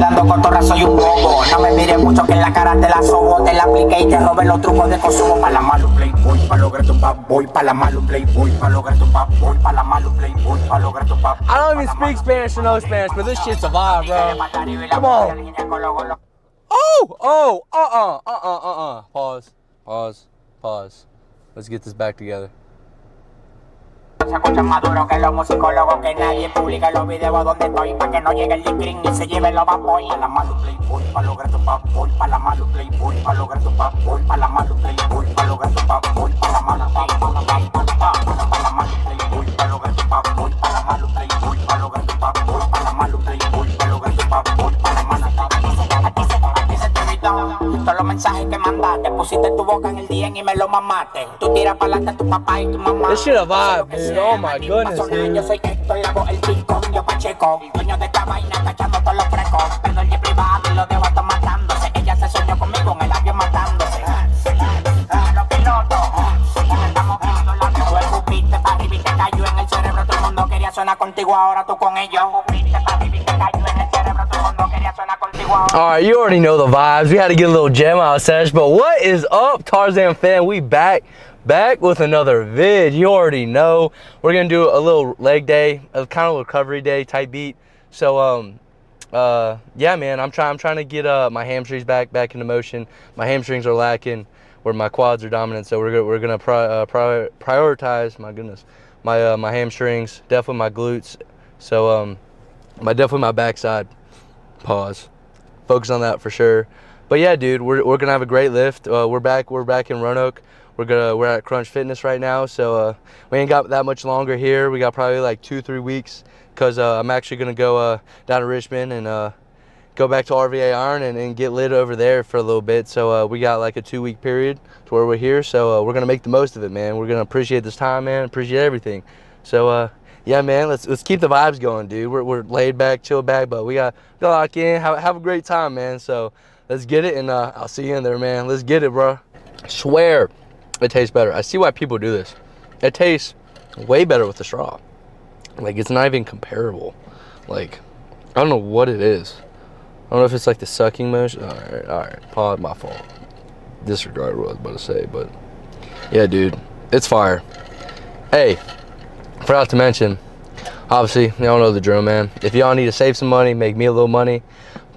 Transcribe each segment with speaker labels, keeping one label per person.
Speaker 1: Dando cotorra soy un bobo No me mires mucho que en la cara te la sobo Te la apliqué y te robé los trucos de consumo Pa' la malo playboy, pa' lograr tu bad boy Pa' la malo playboy, pa' lograr tu bad boy Pa' la malo playboy, pa' lograr tu bad boy
Speaker 2: I don't even speak Spanish or no Spanish, but this shit's a vibe, bro. Come on. Oh, oh, oh, uh-uh, uh-uh, uh-uh. Pause, pause, pause. Let's get this back together.
Speaker 1: Se escuchan más duro que los musicólogos que nadie publica los videos donde estoy Pa' que no llegue el green y se lleve los bad boy Pa' la malo playboy, pa' lograr tu bad boy Pa' la malo playboy, pa' lograr tu bad boy Pa' la malo playboy, pa' lograr tu bad mandaste Pusiste tu boca en el día y me lo mamaste. Tú tiras para adelante a tu papá y tu mamá.
Speaker 2: This shit a vibe, dude. Oh my goodness,
Speaker 1: Yo
Speaker 2: dude.
Speaker 1: soy Héctor Lavo, el King yo Pacheco. Dueño de esta vaina, cachando todos los frescos. Pero el privado y los dejo hasta matándose. Ella se soñó conmigo en el avión matándose. Los pilotos Estamos viendo la Tú escupiste pa' arriba y te cayó en el cerebro. Todo el mundo quería sonar contigo, ahora tú con ellos
Speaker 2: All right, you already know the vibes. We had to get a little gem out, Sesh. But what is up, Tarzan fan? We back, back with another vid. You already know. We're gonna do a little leg day, a kind of recovery day type beat. So, um, uh, yeah, man, I'm trying. I'm trying to get uh my hamstrings back, back into motion. My hamstrings are lacking, where my quads are dominant. So we're gonna we're gonna pri- uh, pri- prioritize. My goodness, my uh, my hamstrings, definitely my glutes. So, um, my definitely my backside. Pause focus on that for sure. But yeah, dude, we're, we're gonna have a great lift. Uh, we're back. We're back in Roanoke. We're gonna we're at Crunch Fitness right now, so uh, we ain't got that much longer here. We got probably like two three weeks, cause uh, I'm actually gonna go uh, down to Richmond and uh, go back to RVA Iron and, and get lit over there for a little bit. So uh, we got like a two week period to where we're here. So we're gonna make the most of it, man. We're gonna appreciate this time, man. Appreciate everything. So yeah, man, let's let's keep the vibes going, dude. We're, we're laid back, chill back, but we got to lock in, have, have a great time, man. So let's get it, and uh, I'll see you in there, man. Let's get it, bro. Swear, it tastes better. I see why people do this. It tastes way better with the straw. Like it's not even comparable. Like I don't know what it is. I don't know if it's like the sucking motion. All right, all right. Pause. My fault. Disregard what I was about to say, but yeah, dude, it's fire. Hey, forgot to mention, obviously, y'all know the drill, man. If y'all need to save some money, make me a little money,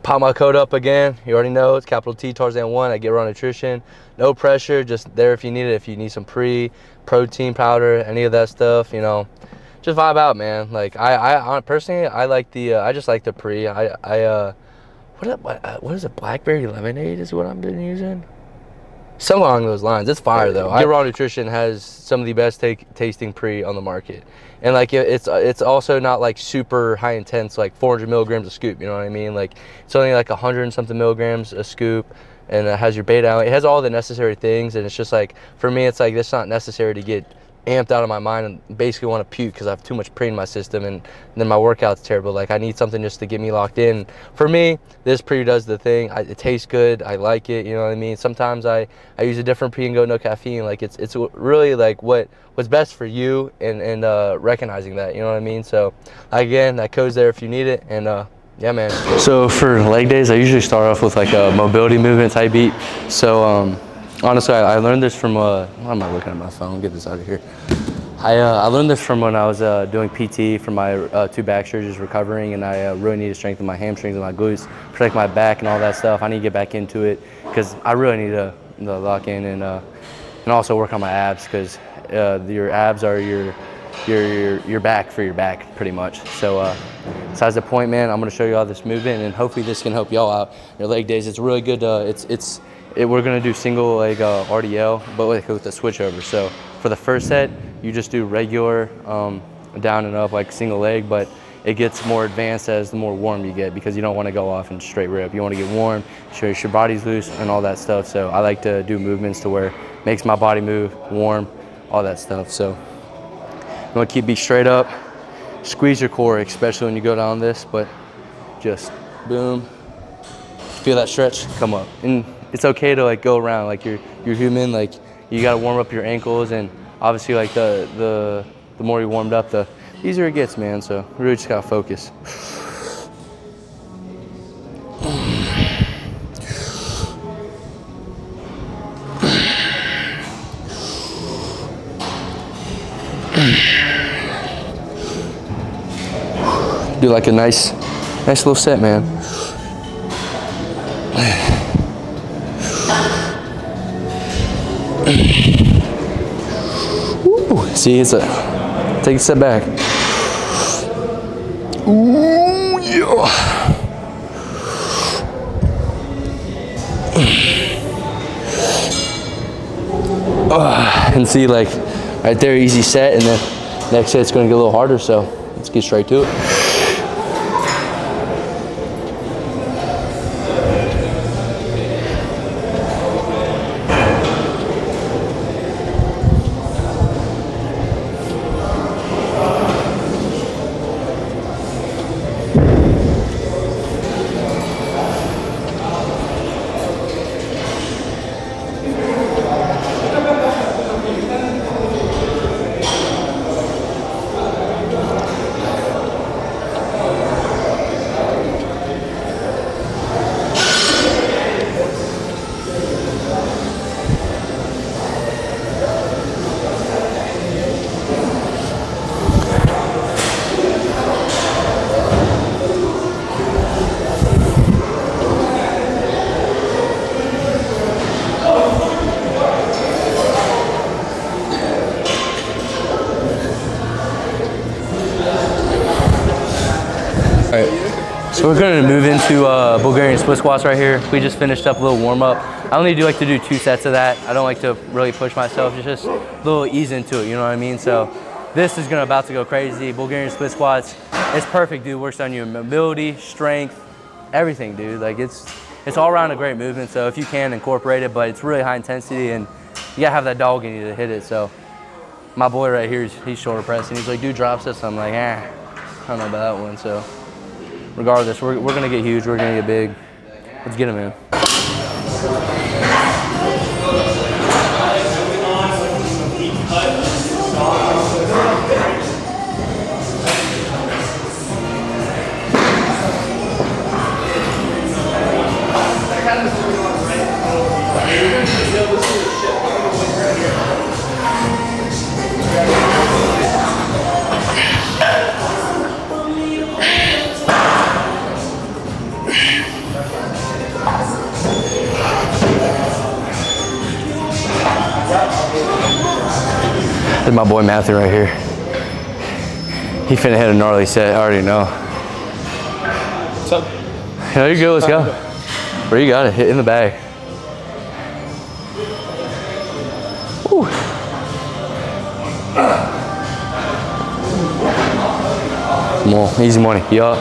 Speaker 2: pop my code up again. You already know it's capital T Tarzan one at Get Raw Nutrition. No pressure, just there if you need it. If you need some pre protein powder, any of that stuff, you know, just vibe out, man. Like I, I, personally, I like the, uh, I just like the pre. I, I, uh, what, what, uh, what is it? Blackberry lemonade is what I've been using. Something along those lines. It's fire though. Get Raw Nutrition has some of the best take, tasting pre on the market, and like it- it's it's also not like super high intense, like 400 milligrams a scoop. You know what I mean? Like it's only like 100 and something milligrams a scoop, and it has your beta. It has all the necessary things, and it's just like for me, it's like it's not necessary to get amped out of my mind and basically want to puke because I have too much pre in my system and then my workout's terrible. Like I need something just to get me locked in. For me, this pre does the thing. I, it tastes good. I like it. You know what I mean? Sometimes I, I use a different pre and go no caffeine. Like it's it's really like what what's best for you and and uh, recognizing that. You know what I mean? So again, that code's there if you need it and. Uh, yeah, man. So for leg days, I usually start off with like a mobility movement type beat. So um, honestly, I, I learned this from. Uh, why am I looking at my phone? Get this out of here. I, uh, I learned this from when I was uh, doing PT for my uh, two back surgeries, recovering, and I uh, really need to strengthen my hamstrings and my glutes, protect my back and all that stuff. I need to get back into it because I really need to, to lock in and uh, and also work on my abs because uh, your abs are your your, your your back for your back pretty much. So besides the point, man, I'm gonna show you all this movement and hopefully this can help y'all out your leg days. It's really good. It's it's it, we're gonna do single leg uh, RDL, but with, with a switch over. So for the first set, you just do regular um, down and up like single leg, but it gets more advanced as the more warm you get because you don't want to go off and straight rip. You want to get warm, show your body's loose and all that stuff. So I like to do movements to where it makes my body move, warm, all that stuff. So you want to keep be straight up, squeeze your core, especially when you go down this, but just boom, feel that stretch come up. And it's okay to like go around, like you're, you're human, like you got to warm up your ankles and obviously like the, the, the more you warmed up, the, easier it gets, man. So really just gotta focus. Do like a nice, nice little set, man. See, it's a take a step back. Ooh, yeah. Ah, and see, like right there, easy set, and then next set's gonna get a little harder. So let's get straight to it. So we're gonna move into uh, Bulgarian split squats right here. We just finished up a little warm up. I only do like to do two sets of that. I don't like to really push myself, it's just a little ease into it, you know what I mean? So this is gonna about to go crazy. Bulgarian split squats, it's perfect, dude. Works on your mobility, strength, everything, dude. Like it's, it's all around a great movement. So if you can incorporate it, but it's really high intensity and you gotta have that dog in you to hit it. So my boy right here, he's shoulder pressing. He's like, dude, drop this. I'm like, eh, I don't know about that one. So regardless, we're, we're going to get huge. We're going to get big. Let's get him in. This is my boy Matthew right here. He finna hit a gnarly set, I already know.
Speaker 3: What's up?
Speaker 2: Yeah, you're good, let's go. Where you got it? Hit in the bag. Woo. Come on, easy money. Yup.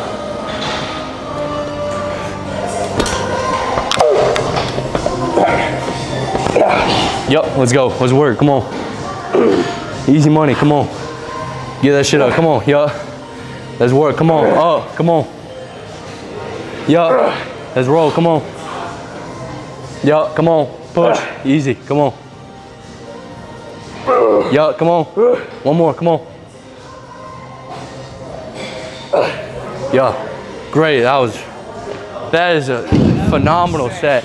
Speaker 2: Yup, let's go. Let's work. Come on. Easy money, come on. Get that shit up, come on, yeah. Let's work, come on, up, come on. Yeah, let's roll, come on. Yeah, come on, push, easy, come on. Yeah, come on. One more, come on. Yeah, great, that was, that is a phenomenal set.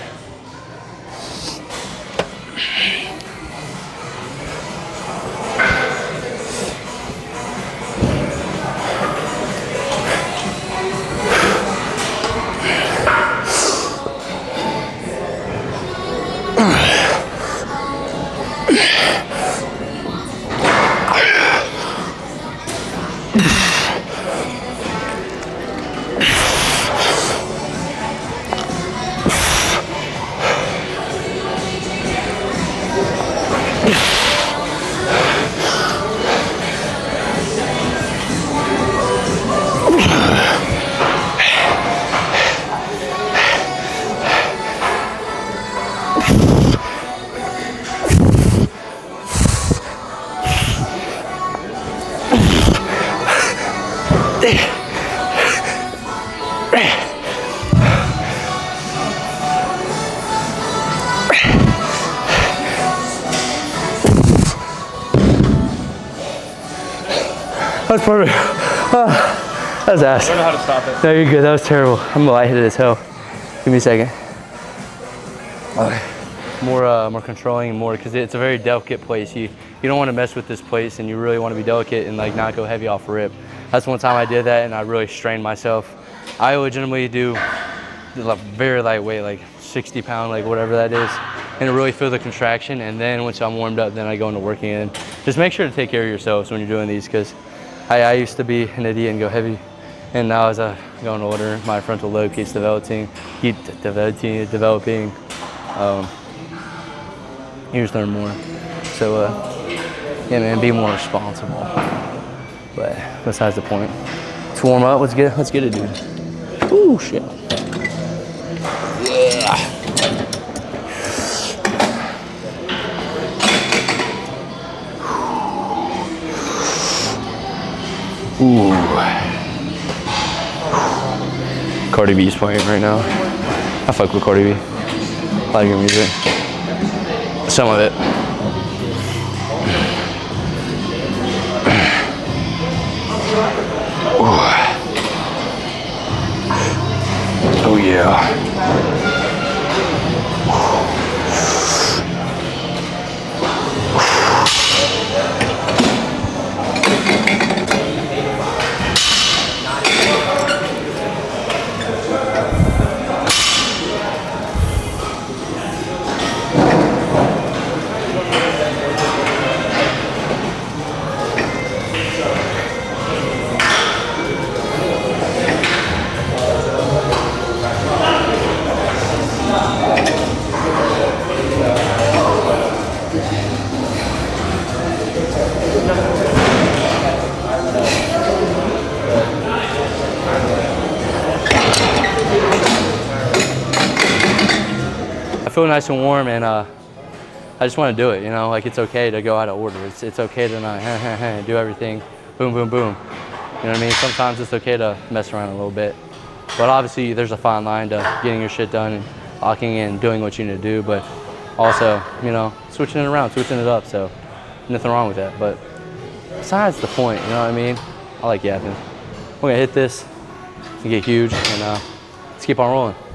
Speaker 2: That's perfect. Oh, ah, that was ass.
Speaker 3: I don't know how to stop it.
Speaker 2: No, you're good. That was terrible. I'm lightheaded as hell. Give me a second. Okay. More, uh, more controlling, more because it's a very delicate place. You, you don't want to mess with this place, and you really want to be delicate and like not go heavy off rip. That's one time I did that, and I really strained myself. I legitimately do like very lightweight, like 60 pound, like whatever that is, and really feel the contraction. And then once I'm warmed up, then I go into working. And just make sure to take care of yourselves when you're doing these, because I, I used to be an idiot and go heavy. And now as I go in order, my frontal lobe keeps developing, keep developing, developing. Um, you just learn more. So, uh, yeah, man, be more responsible. But besides the point. Let's warm up. Let's get let's get it, dude. Ooh, shit. Yeah. Ooh. Cardi B's playing right now. I fuck with Cardi B. Like her music. Some of it. Ooh. Oh yeah. Feel nice and warm, and uh, I just want to do it. You know, like it's okay to go out of order. It's it's okay to not do everything, boom, boom, boom. You know what I mean? Sometimes it's okay to mess around a little bit, but obviously there's a fine line to getting your shit done and locking in, doing what you need to do, but also, you know, switching it around, switching it up. So nothing wrong with that. But besides the point, you know what I mean? I like yapping. We're gonna hit this and get huge, and uh, let's keep on rolling.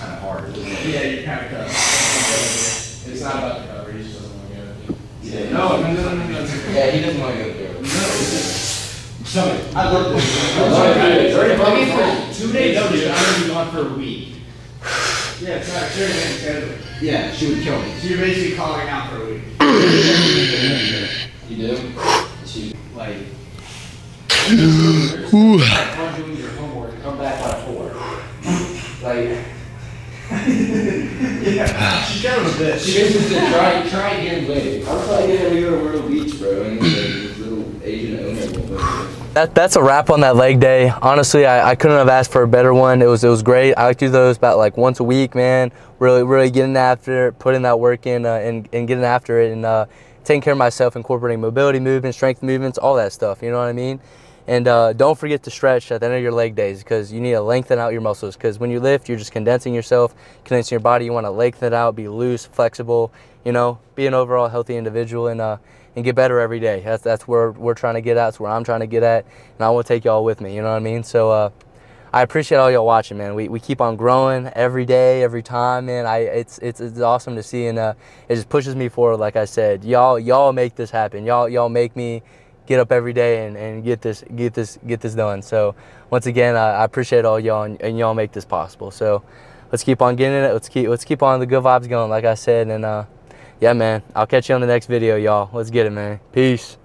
Speaker 4: Kind of hard.
Speaker 3: Yeah, you're kind of cut. It's not about the cover, he just doesn't want to go.
Speaker 4: Yeah.
Speaker 3: No, no, no, no, no, no.
Speaker 4: Yeah, he doesn't want to go there.
Speaker 3: No, it's just.
Speaker 4: Somebody, I love this.
Speaker 3: I mean, for two days notice, I'm gonna be gone for a week. Yeah, it's not sure man schedule.
Speaker 4: Yeah, she would kill me.
Speaker 3: So you're basically calling out for a week.
Speaker 4: You do? She, like,
Speaker 3: Ooh. Like, doing your homework, come back by four.
Speaker 4: like,
Speaker 3: Yeah, she's kind of a bitch.
Speaker 4: she basically said, try, try again later. I'm probably gonna go to Myrtle Beach, bro, and like, this little Asian owner will
Speaker 2: That, that's a wrap on that leg day. Honestly, I, I couldn't have asked for a better one. It was it was great. I like to do those about like once a week, man. Really really getting after it, putting that work in, uh, and and getting after it, and uh, taking care of myself, incorporating mobility movements, strength movements, all that stuff. You know what I mean? And uh, don't forget to stretch at the end of your leg days because you need to lengthen out your muscles. Because when you lift, you're just condensing yourself, condensing your body. You want to lengthen it out, be loose, flexible. You know, be an overall healthy individual and uh, and get better every day. That's that's where we're trying to get at. That's where I'm trying to get at, and I want to take y'all with me. You know what I mean? So uh, I appreciate all y'all watching, man. We, we keep on growing every day, every time, man. I it's it's, it's awesome to see, and uh, it just pushes me forward. Like I said, y'all y'all make this happen. Y'all y'all make me get up every day and, and get this get this get this done. So once again, I, I appreciate all y'all, and, and y'all make this possible. So let's keep on getting it. Let's keep let's keep on the good vibes going. Like I said, and uh, yeah, man. I'll catch you on the next video, y'all. Let's get it, man. Peace.